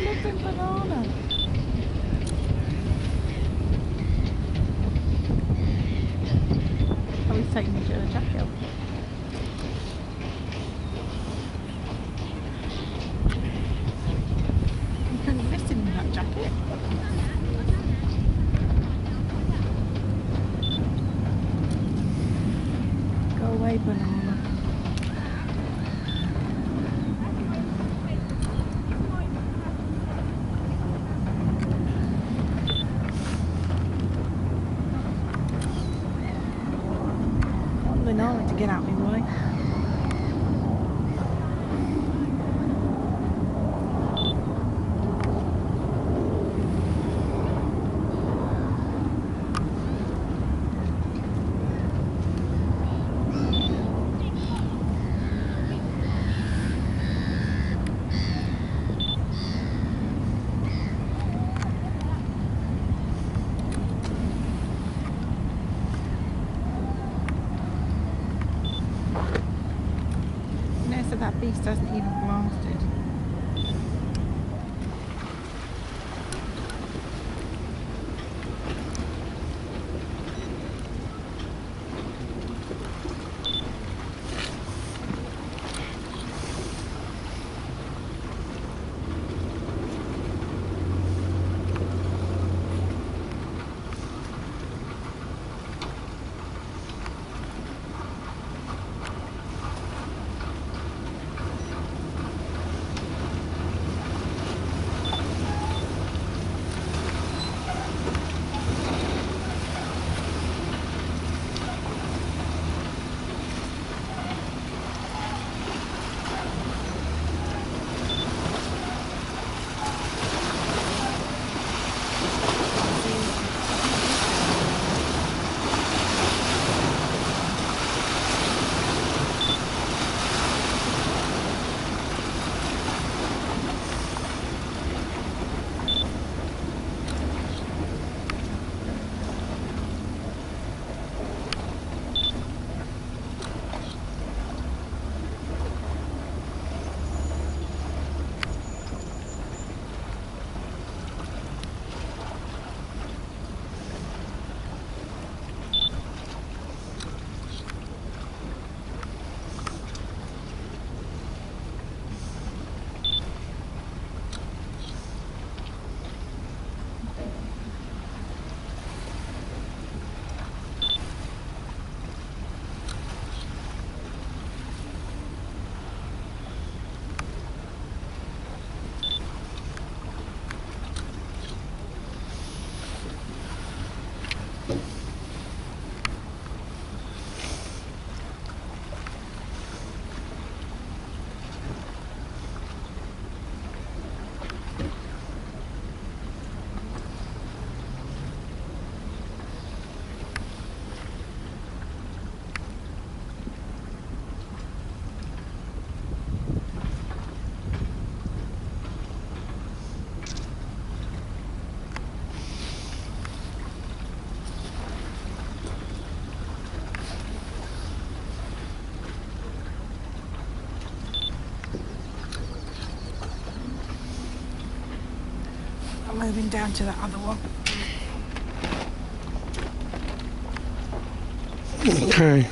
Flipping banana. Taking in that jacket. Go away, banana. Want banana to get out my way. No, so that beast hasn't I'm moving down to that other one. Okay.